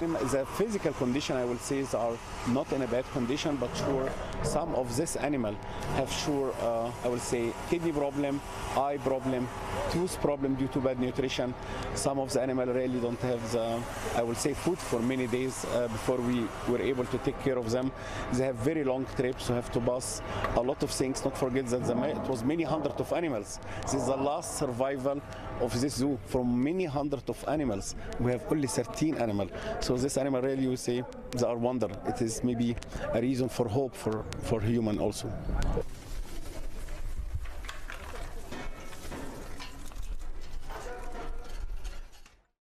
The physical condition, I will say, is are not in a bad condition, but sure, some of this animal have sure, uh, I will say, kidney problem, eye problem, tooth problem due to bad nutrition. Some of the animal really don't have the, I will say, food for many days uh, before we were able to take care of them. They have very long trips, so have to pass a lot of things. Not forget that the, it was many hundred of animals. This is the last survival of this zoo from many hundreds of animals. We have only 13 animals. So this animal really, you say, they are wonder. It is maybe a reason for hope for, for human also.